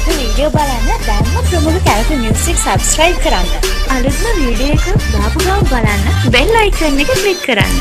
අලුත්ම කැරක වීඩියෝ බලන්න දැම්ම ප්‍රමුඛ කැරක මියසික් සබස්ක්‍රයිබ් කරන්න. අලුත්ම වීඩියෝ එකක් දාපු ගමන් බලන්න බෙල් අයිකන් එක ක්ලික් කරන්න.